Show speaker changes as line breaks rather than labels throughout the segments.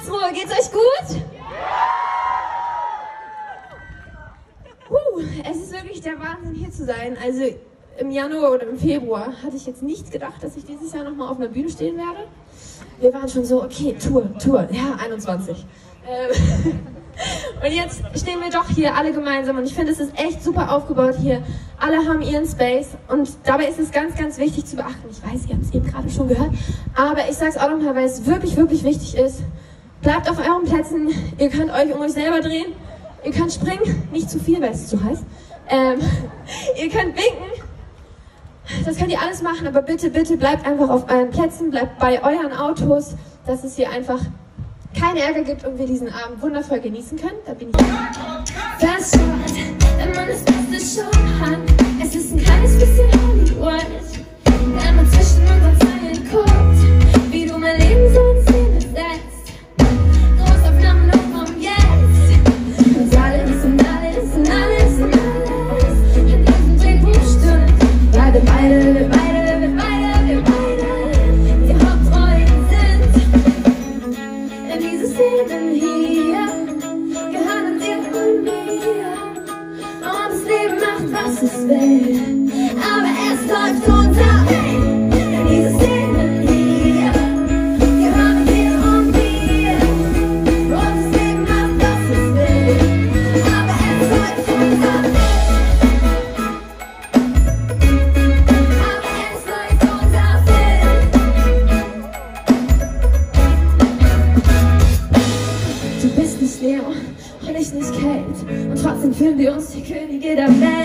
Karlsruhe, geht's euch gut? Puh, es ist wirklich der Wahnsinn, hier
zu sein. Also im Januar oder im Februar hatte ich jetzt nicht gedacht, dass ich dieses Jahr nochmal auf einer Bühne stehen werde. Wir waren schon so, okay, Tour, Tour, ja, 21. Ähm, und jetzt stehen wir doch hier alle gemeinsam und ich finde, es ist echt super aufgebaut hier. Alle haben ihren Space und dabei ist es ganz, ganz wichtig zu beachten. Ich weiß, ihr habt es eben gerade schon gehört, aber ich sage es auch nochmal, weil es wirklich, wirklich wichtig ist, Bleibt auf euren Plätzen, ihr könnt euch um euch selber drehen, ihr könnt springen, nicht zu viel, weil es zu heiß. Ähm, ihr könnt winken, das könnt ihr alles machen, aber bitte, bitte bleibt einfach auf euren Plätzen, bleibt bei euren Autos, dass es hier einfach keinen Ärger gibt und wir diesen Abend wundervoll genießen können. Da bin ich.
Fast forward, wenn man das Beste schon hat. Es ist ein kleines bisschen Hollywood. Wenn man zwischen unseren Zeilen guckt, wie du mein Leben so die Könige der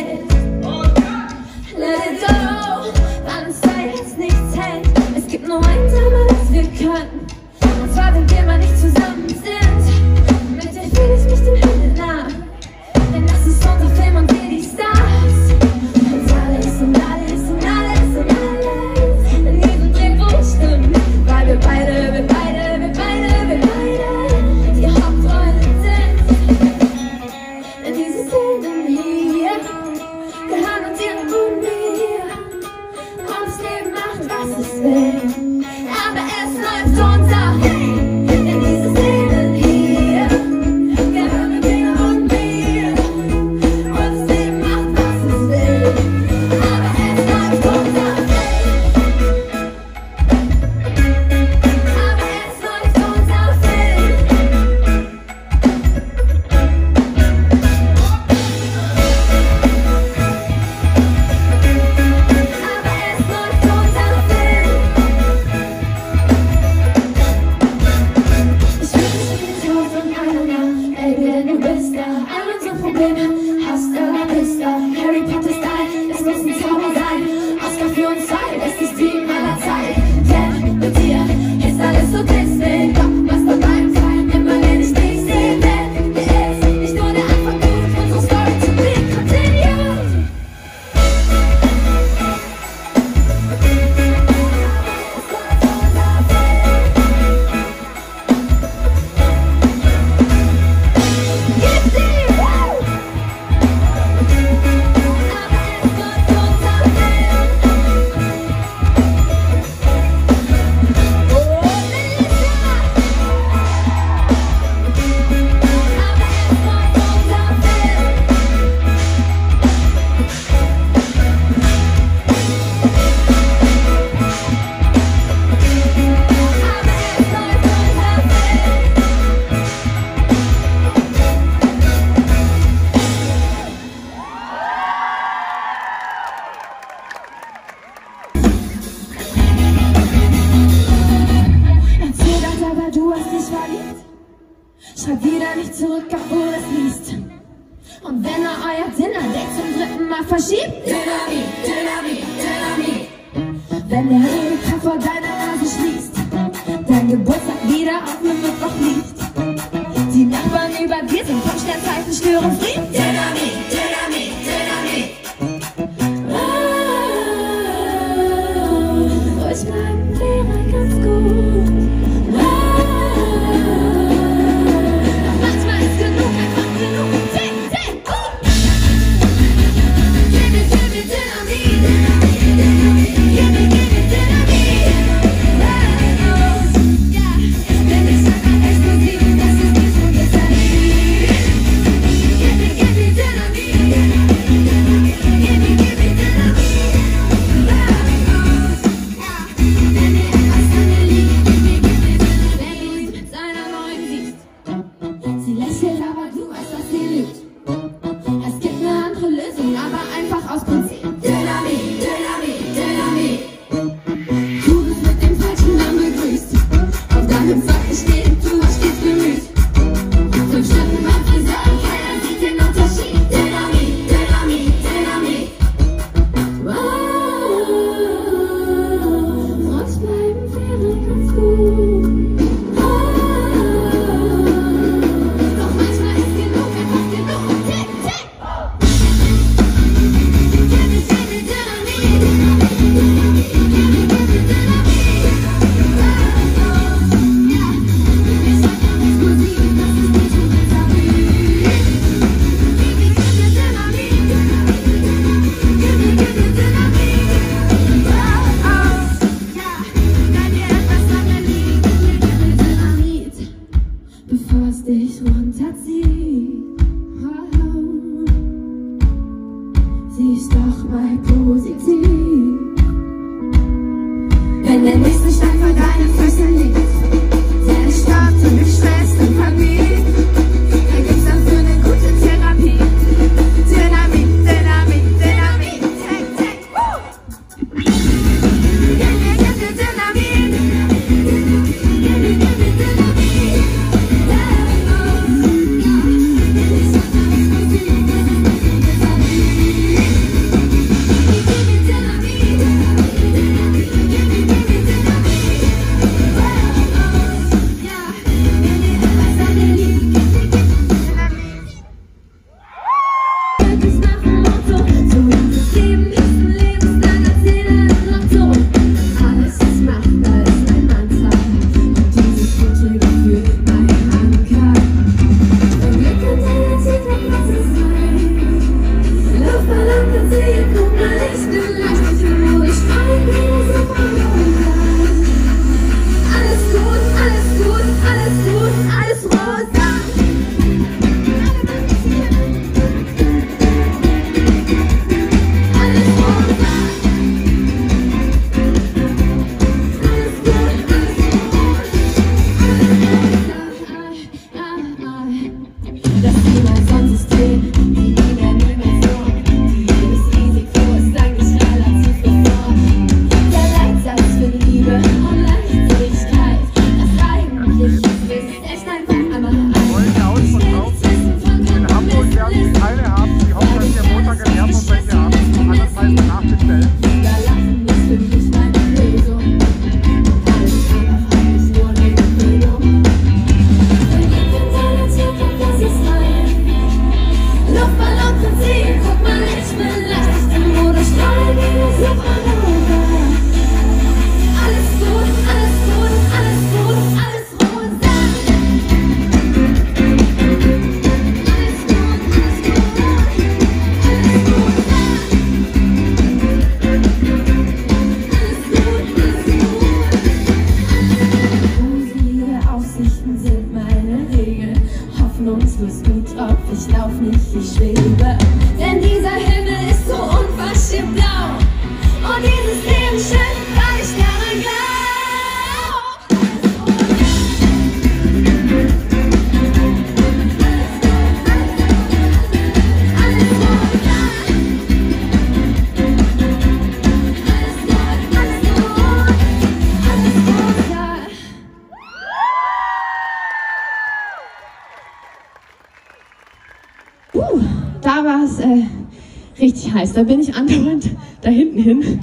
heiß. Da bin ich andauernd da hinten hin,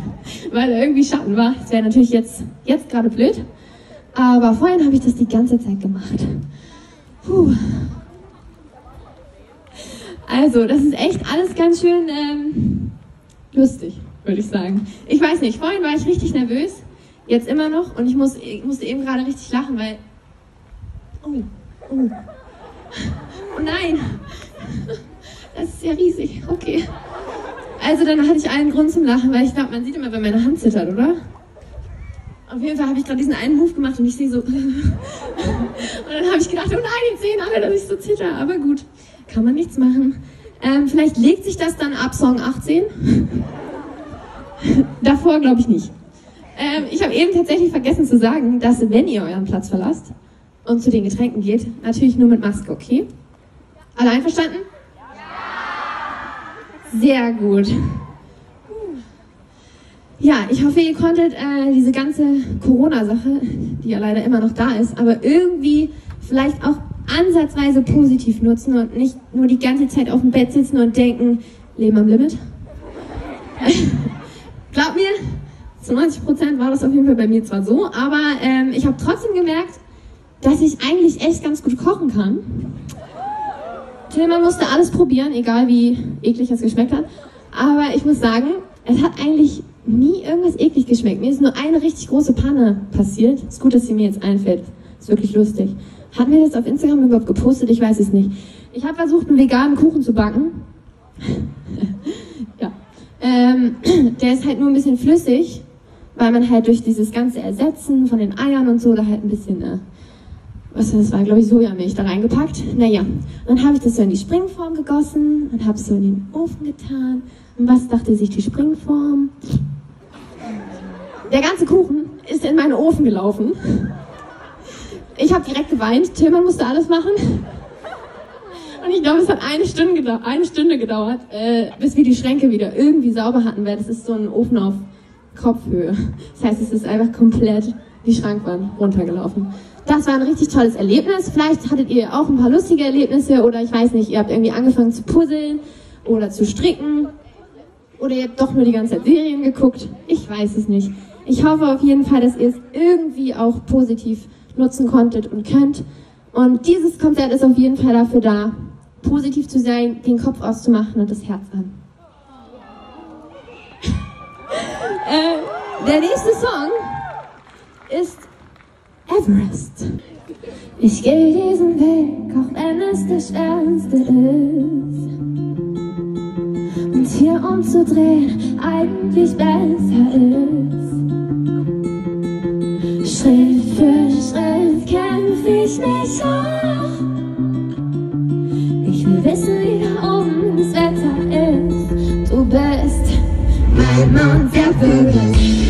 weil da irgendwie Schatten war. Das wäre natürlich jetzt, jetzt gerade blöd. Aber vorhin habe ich das die ganze Zeit gemacht. Puh. Also, das ist echt alles ganz schön ähm, lustig, würde ich sagen. Ich weiß nicht, vorhin war ich richtig nervös, jetzt immer noch und ich, muss, ich musste eben gerade richtig lachen, weil. Oh, oh. Oh nein! Das ist ja riesig. Okay. Also dann hatte ich einen Grund zum Lachen, weil ich glaube, man sieht immer, wenn meine Hand zittert, oder? Auf jeden Fall habe ich gerade diesen einen Move gemacht und ich sehe so. und dann habe ich gedacht, oh nein, jetzt sehen alle, dass ich so zitter. Aber gut, kann man nichts machen. Ähm, vielleicht legt sich das dann ab Song 18. Davor glaube ich nicht. Ähm, ich habe eben tatsächlich vergessen zu sagen, dass wenn ihr euren Platz verlasst und zu den Getränken geht, natürlich nur mit Maske, okay? Alle einverstanden? Sehr gut. Ja, ich hoffe, ihr konntet äh, diese ganze Corona-Sache, die ja leider immer noch da ist, aber irgendwie vielleicht auch ansatzweise positiv nutzen und nicht nur die ganze Zeit auf dem Bett sitzen und denken, Leben am Limit. Glaubt mir, zu 90 Prozent war das auf jeden Fall bei mir zwar so, aber ähm, ich habe trotzdem gemerkt, dass ich eigentlich echt ganz gut kochen kann. Tillmann musste alles probieren, egal wie eklig es geschmeckt hat. Aber ich muss sagen, es hat eigentlich nie irgendwas eklig geschmeckt. Mir ist nur eine richtig große Panne passiert. Ist gut, dass sie mir jetzt einfällt. Ist wirklich lustig. Hat mir das auf Instagram überhaupt gepostet? Ich weiß es nicht. Ich habe versucht, einen veganen Kuchen zu backen. ja. Ähm, der ist halt nur ein bisschen flüssig, weil man halt durch dieses ganze Ersetzen von den Eiern und so da halt ein bisschen äh,
was das war, glaube ich, Sojamilch da reingepackt. Naja, dann habe ich das so in die Springform gegossen und habe es so in den Ofen getan. Und was dachte sich die Springform? Der ganze Kuchen ist in meinen Ofen gelaufen. Ich habe direkt geweint. Tillmann musste alles machen. Und ich glaube, es hat eine Stunde, gedau eine Stunde gedauert, äh, bis wir die Schränke wieder irgendwie sauber hatten, weil das ist so ein Ofen auf Kopfhöhe. Das heißt, es ist einfach komplett die Schrankwand runtergelaufen. Das war ein richtig tolles Erlebnis. Vielleicht hattet ihr auch ein paar lustige Erlebnisse oder ich weiß nicht, ihr habt irgendwie angefangen zu puzzeln oder zu stricken oder ihr habt doch nur die ganze Zeit Serien geguckt. Ich weiß es nicht. Ich hoffe auf jeden Fall, dass ihr es irgendwie auch positiv nutzen konntet und könnt. Und dieses Konzert ist auf jeden Fall dafür da, positiv zu sein, den Kopf auszumachen und das Herz an. äh, der nächste Song ist Everest.
Ich gehe diesen Weg, auch wenn es der schwerste ist. Und hier umzudrehen eigentlich besser ist. Schritt für Schritt kämpfe ich mich hoch. Ich will wissen, wie da oben das Wetter ist. Du bist mein Mount Everest. Forever,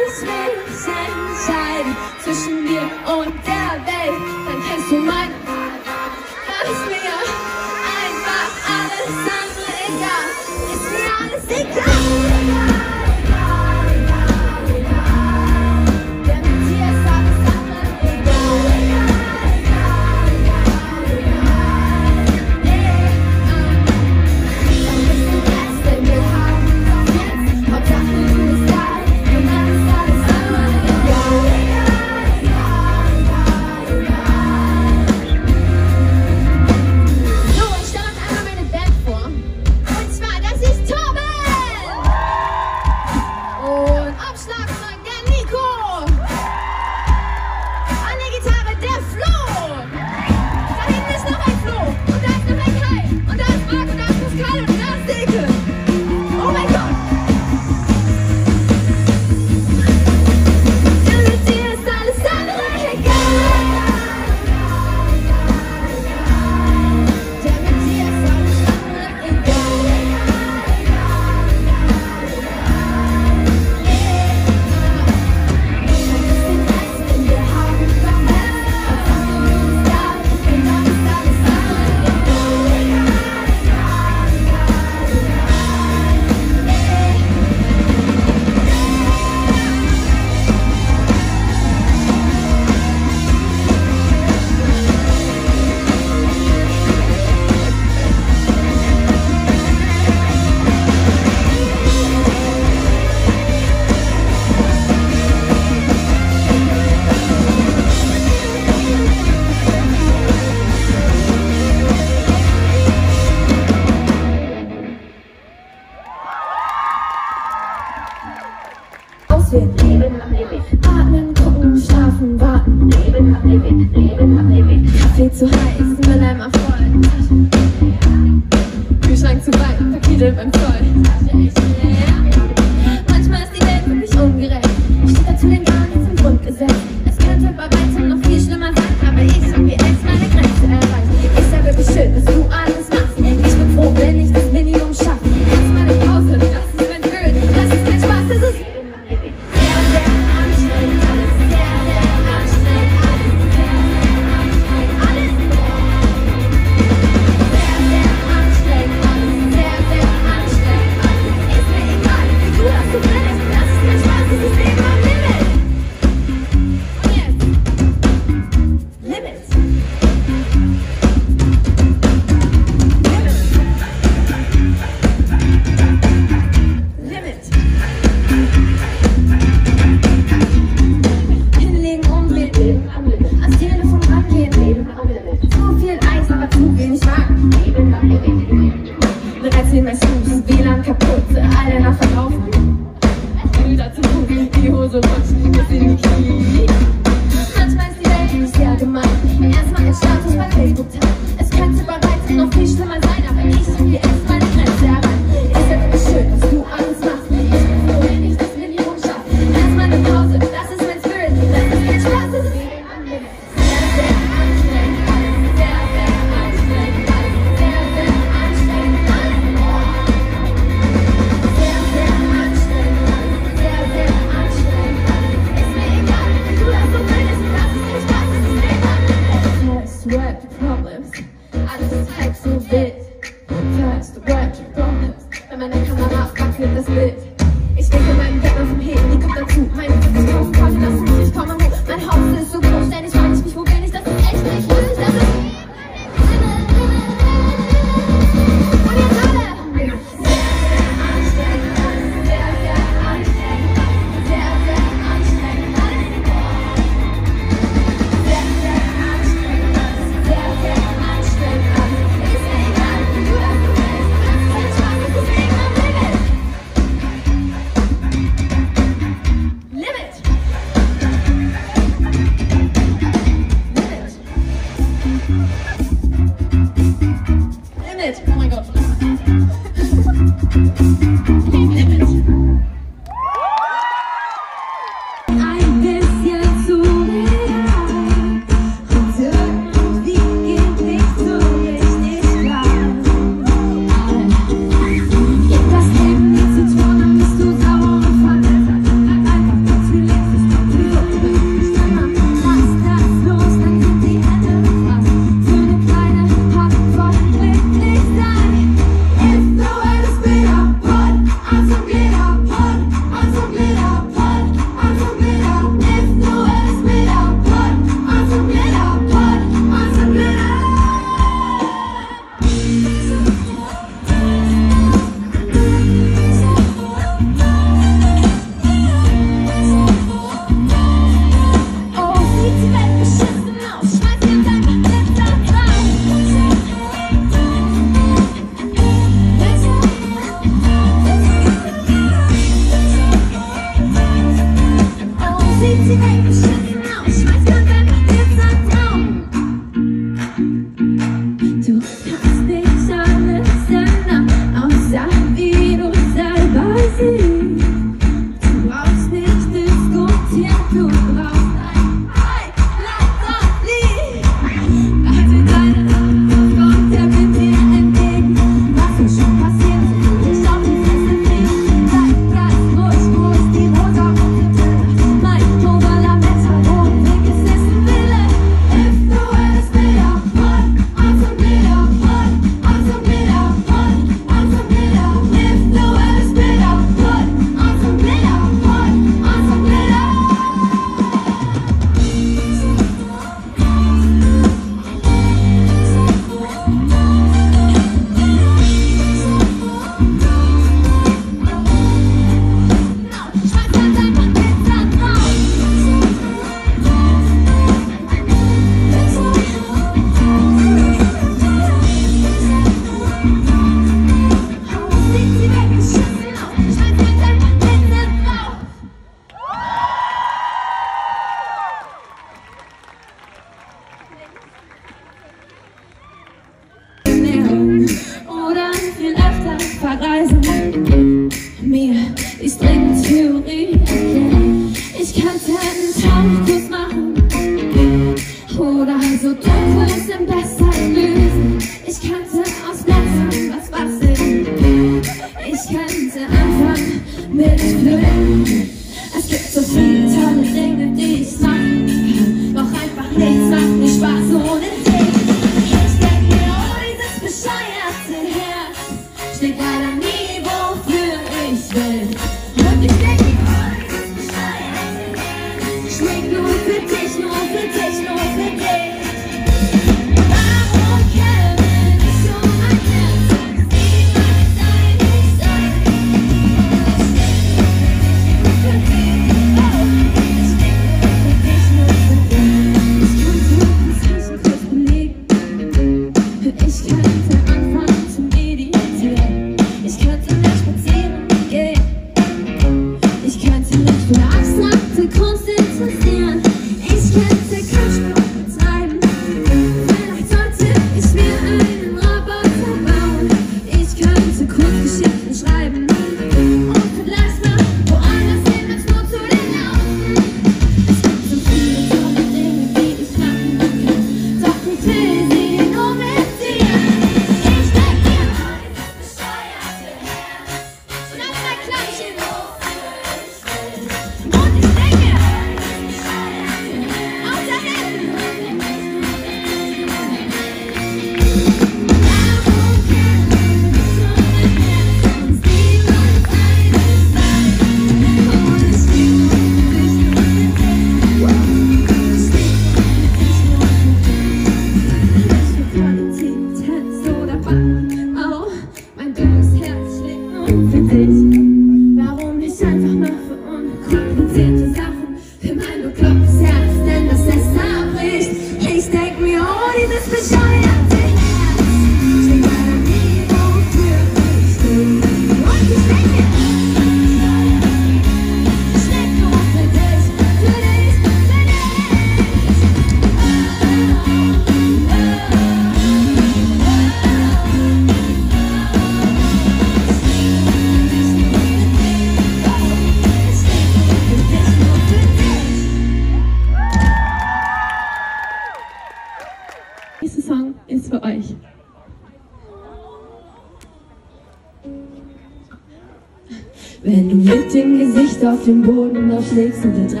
Boden aufschlägst und dir direkt eine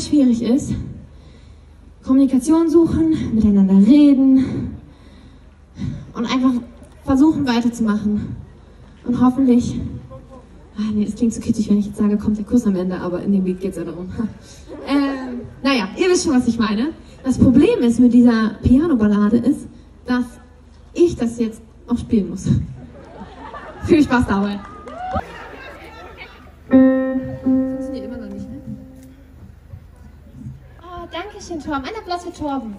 schwierig ist. Kommunikation suchen, miteinander reden und einfach versuchen weiterzumachen. Und hoffentlich, ah nee, es klingt so kitschig, wenn ich jetzt sage, kommt der Kuss am Ende, aber in dem Weg geht es ja darum. ähm, naja, ihr wisst schon, was ich meine. Das Problem ist mit dieser Piano-Ballade ist, dass ich das jetzt auch spielen muss. Viel Spaß dabei. Märchentorben. Ein Applaus für Torben.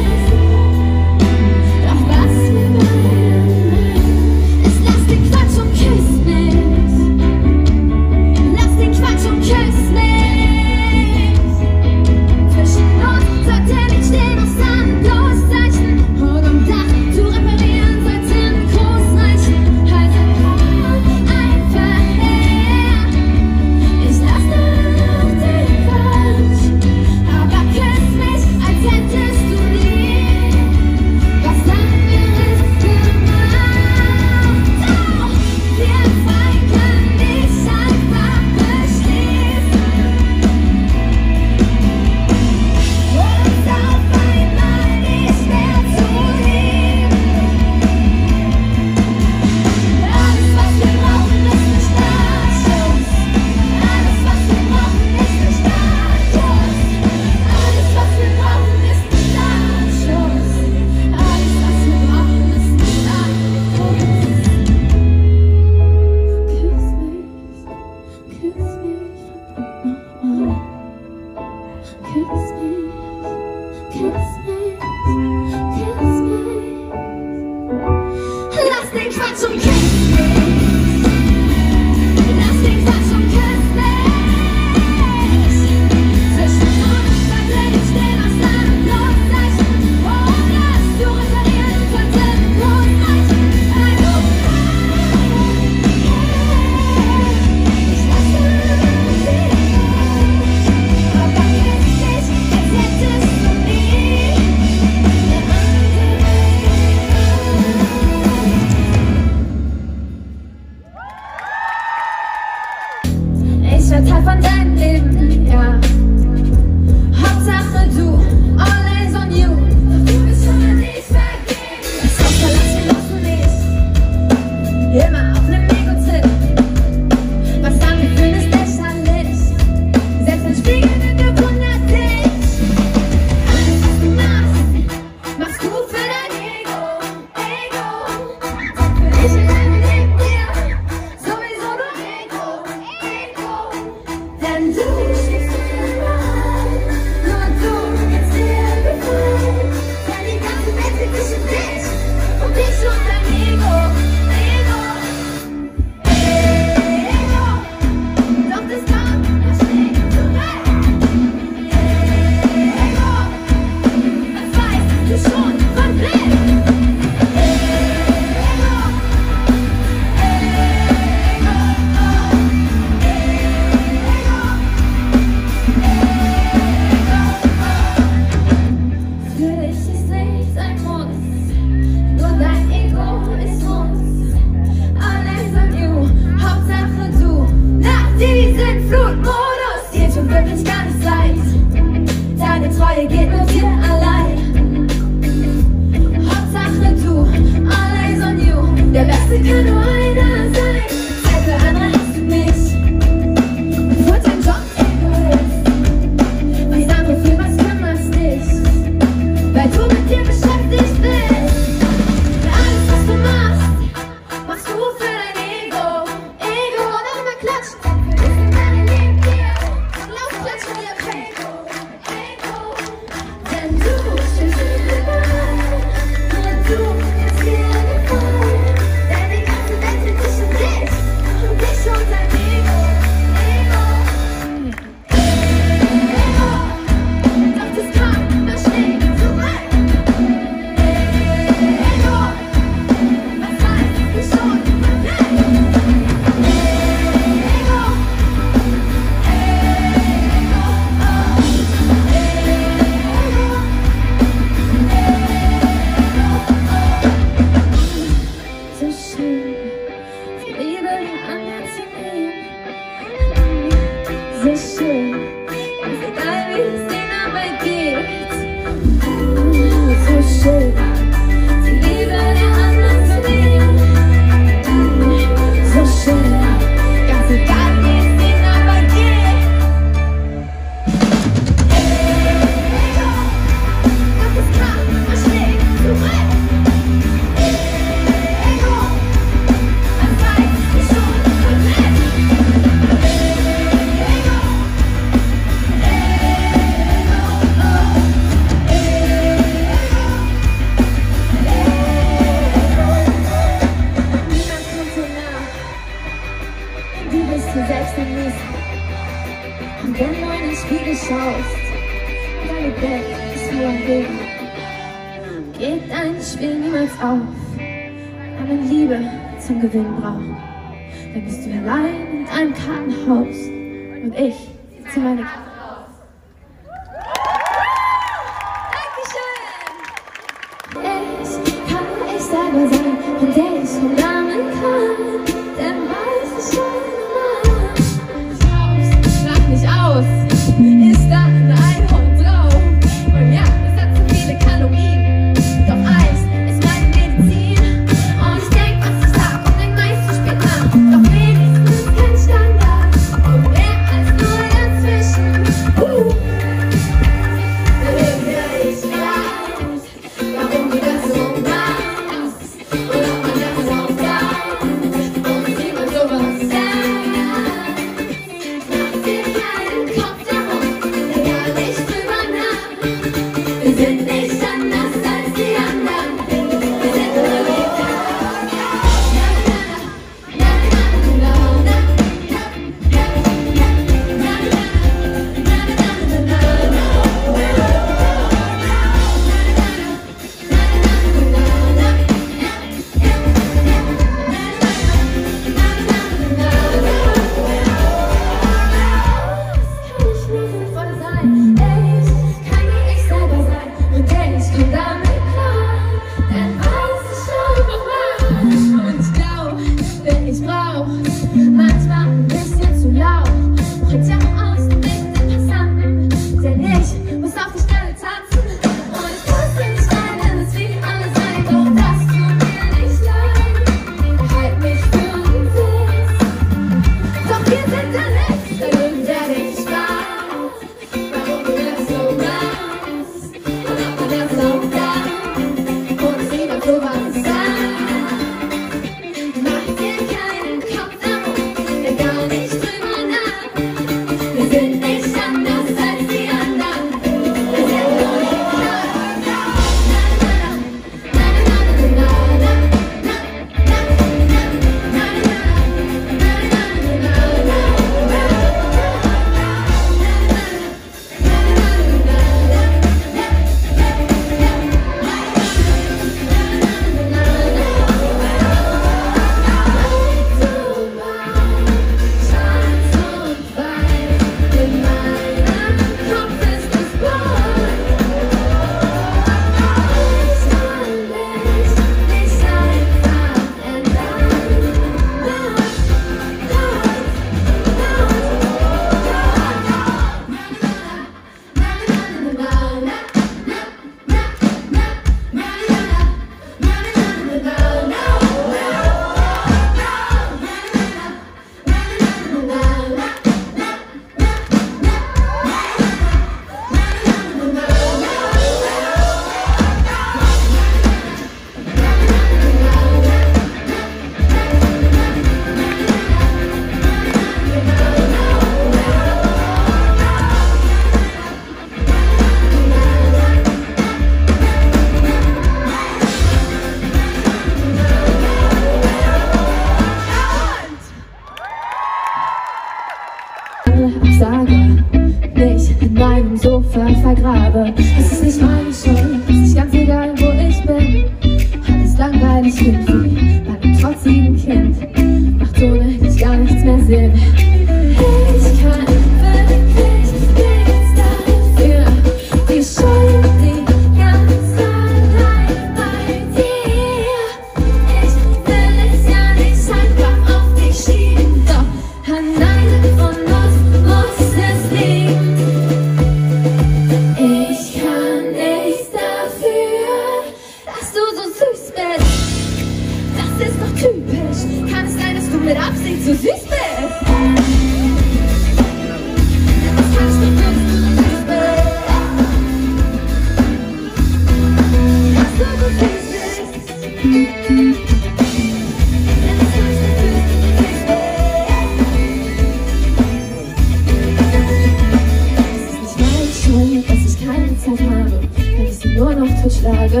schlage,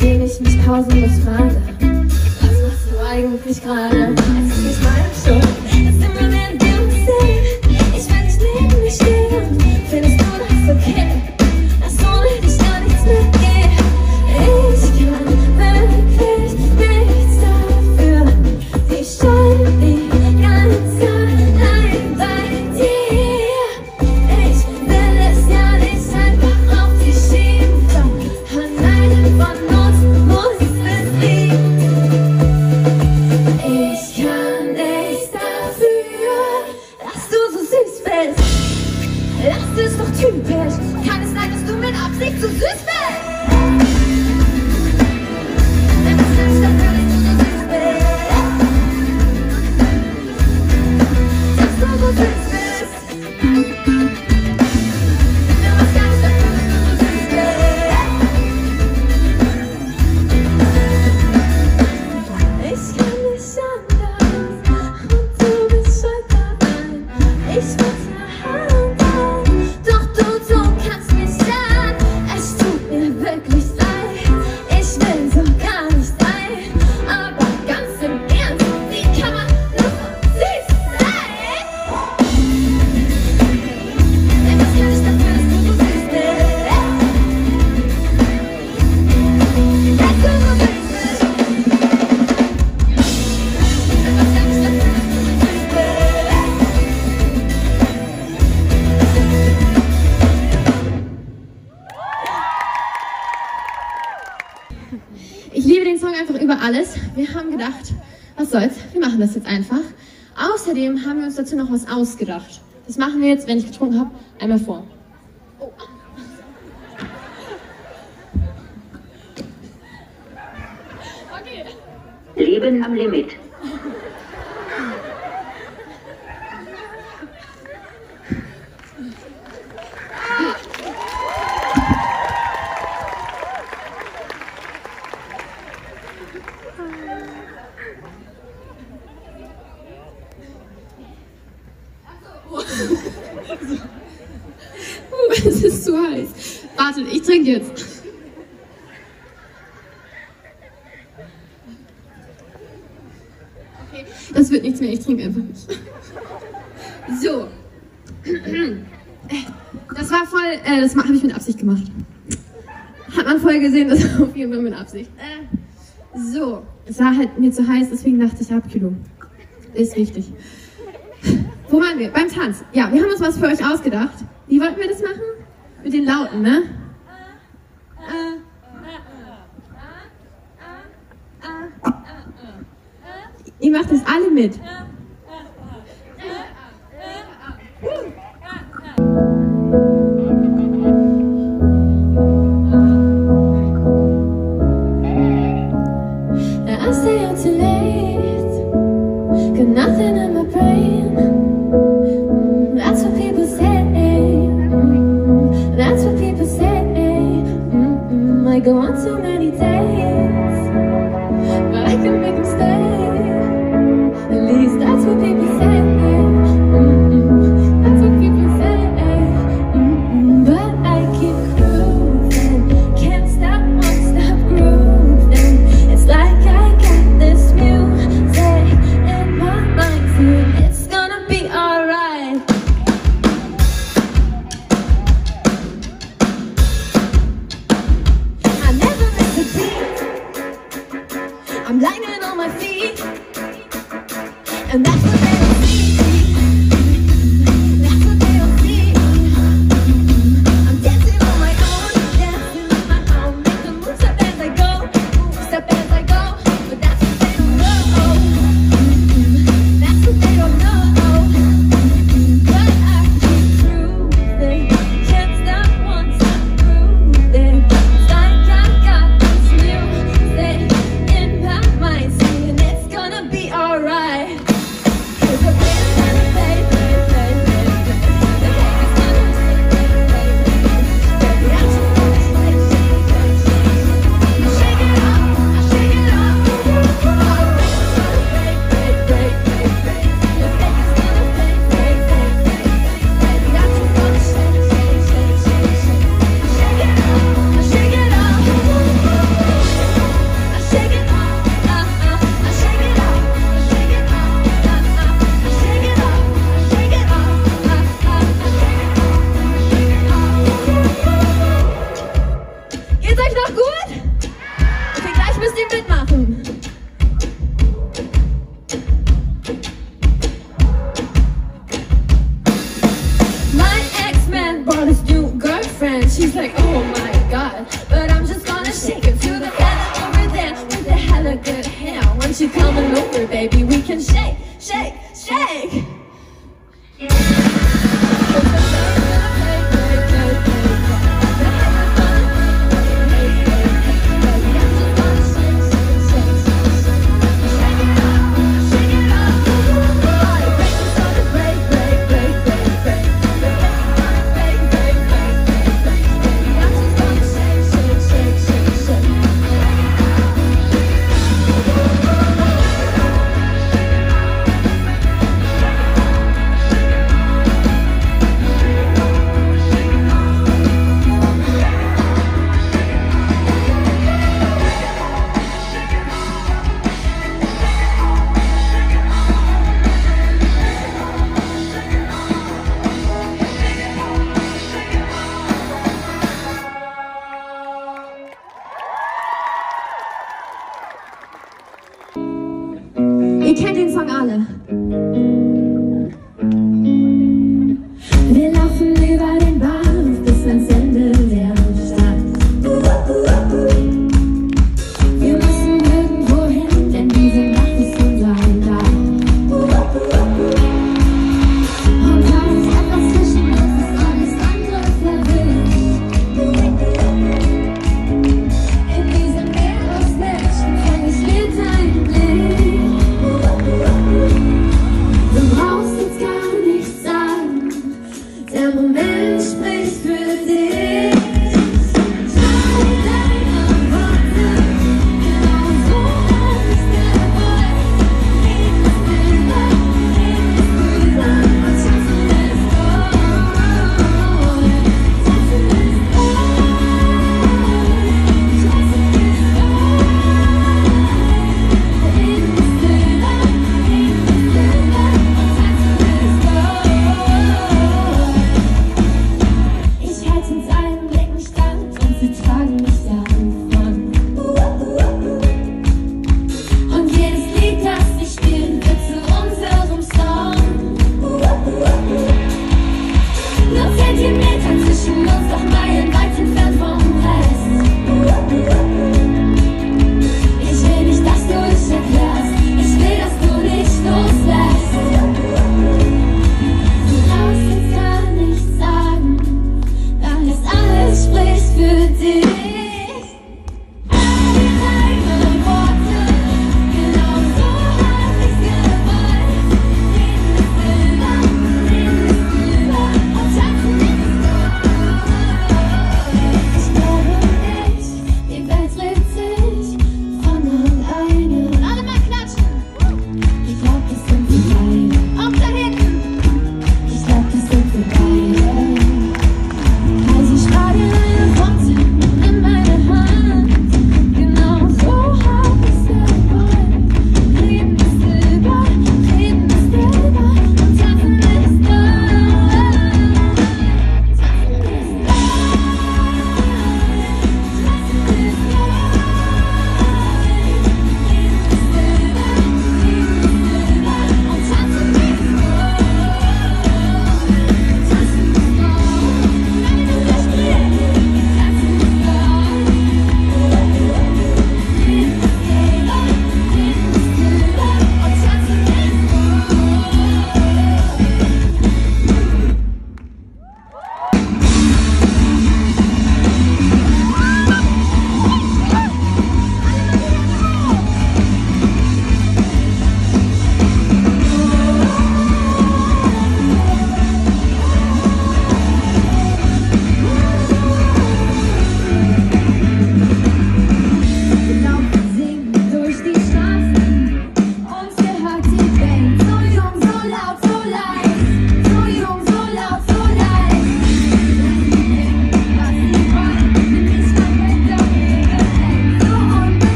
den ich mich
pausenlos frage, was machst du eigentlich gerade?
ausgedacht. Das machen wir jetzt, wenn ich getrunken habe. Es ist zu heiß. Wartet, ich trinke jetzt. Okay, das wird nichts mehr, ich trinke einfach nicht. So. Das war voll, äh, das habe ich mit Absicht gemacht. Hat man voll gesehen, das war auf jeden Fall mit Absicht. Äh, so, es war halt mir zu heiß, deswegen dachte ich Abkühlung. Ist wichtig. Wo waren wir? Beim Tanz. Ja, wir haben uns was für euch ausgedacht. Wie wollten wir das machen? Mit den Lauten, ne? Ihr macht das alle mit.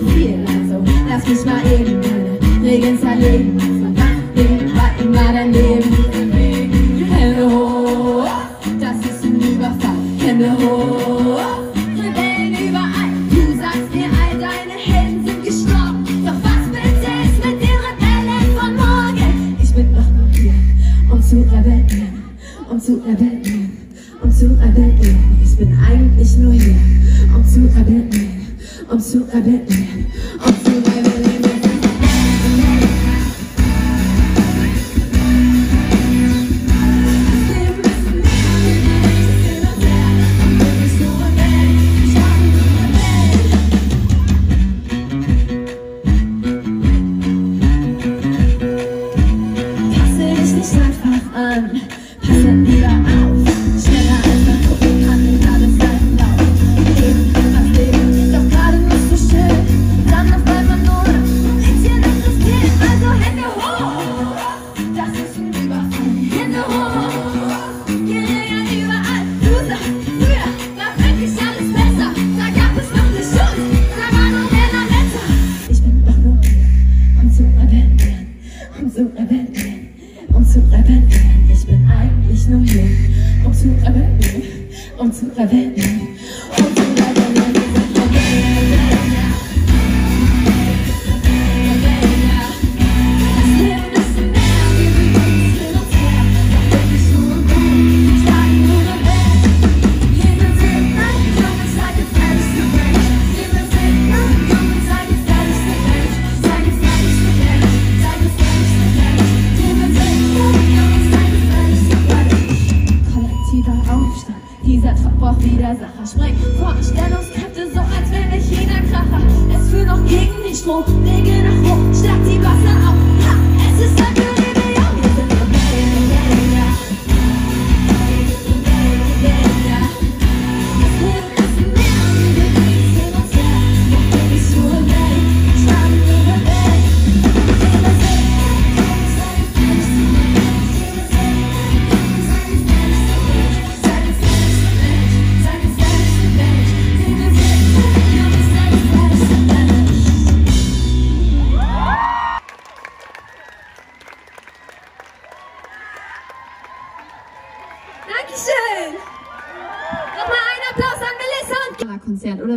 feel like so. That's just my.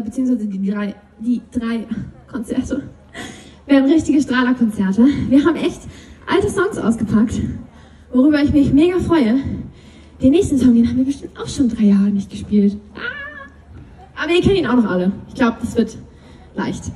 oder beziehungsweise die drei, die drei Konzerte werden richtige Strahlerkonzerte. Wir haben echt alte Songs ausgepackt, worüber ich mich mega freue. Den nächsten Song, den haben wir bestimmt auch schon drei Jahre nicht gespielt. Ah! Aber ihr kennt ihn auch noch alle. Ich glaube, das wird leicht.